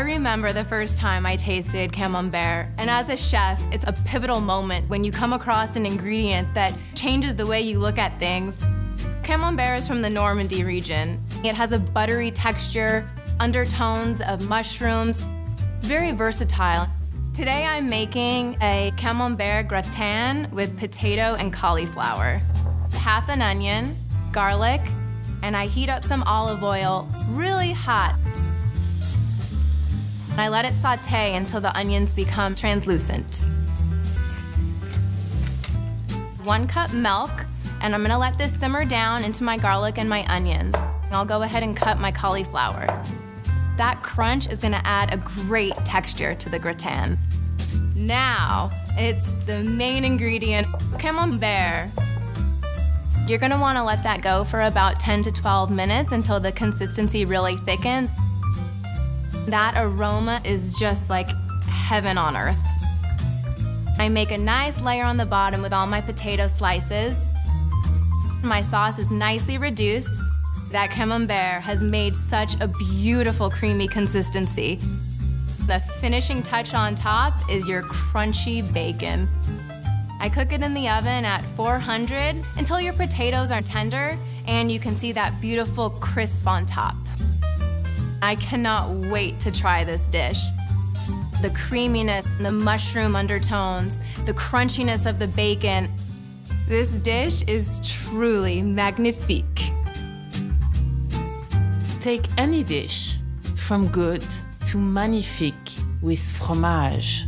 remember the first time I tasted camembert, and as a chef, it's a pivotal moment when you come across an ingredient that changes the way you look at things. Camembert is from the Normandy region. It has a buttery texture, undertones of mushrooms. It's very versatile. Today I'm making a camembert gratin with potato and cauliflower. Half an onion, garlic, and I heat up some olive oil really hot. I let it saute until the onions become translucent. One cup milk, and I'm gonna let this simmer down into my garlic and my onions. I'll go ahead and cut my cauliflower. That crunch is gonna add a great texture to the gratin. Now, it's the main ingredient, camembert. You're gonna wanna let that go for about 10 to 12 minutes until the consistency really thickens. That aroma is just like heaven on earth. I make a nice layer on the bottom with all my potato slices. My sauce is nicely reduced. That camembert has made such a beautiful creamy consistency. The finishing touch on top is your crunchy bacon. I cook it in the oven at 400 until your potatoes are tender and you can see that beautiful crisp on top. I cannot wait to try this dish. The creaminess, the mushroom undertones, the crunchiness of the bacon. This dish is truly magnifique. Take any dish, from good to magnifique with fromage.